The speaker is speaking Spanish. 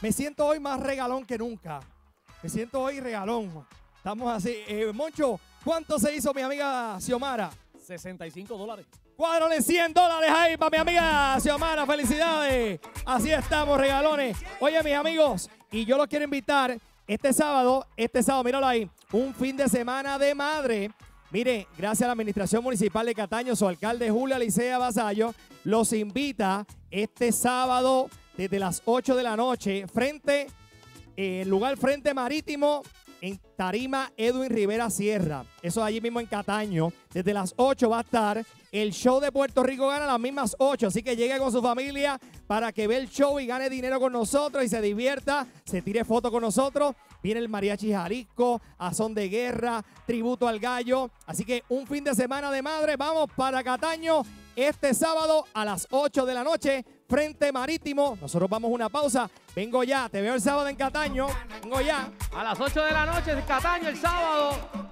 Me siento hoy más regalón que nunca. Me siento hoy regalón. Estamos así. Eh, Moncho, ¿cuánto se hizo mi amiga Xiomara? 65 dólares. Cuádrole 100 dólares ahí para mi amiga Xiomara. Felicidades. Así estamos, regalones. Oye, mis amigos, y yo los quiero invitar este sábado, este sábado, míralo ahí, un fin de semana de madre. Mire, gracias a la Administración Municipal de Cataño, su alcalde Julio Alicea Basallo, los invita este sábado desde las 8 de la noche frente, eh, el lugar Frente Marítimo en Tarima Edwin Rivera Sierra. Eso allí mismo en Cataño. Desde las 8 va a estar el show de Puerto Rico gana las mismas 8, así que llegue con su familia para que vea el show y gane dinero con nosotros y se divierta, se tire foto con nosotros. Viene el Mariachi Jalisco, a son de guerra, tributo al gallo. Así que un fin de semana de madre, vamos para Cataño este sábado a las 8 de la noche, Frente Marítimo. Nosotros vamos a una pausa. Vengo ya, te veo el sábado en Cataño. Vengo ya. A las 8 de la noche, Cataño, el sábado.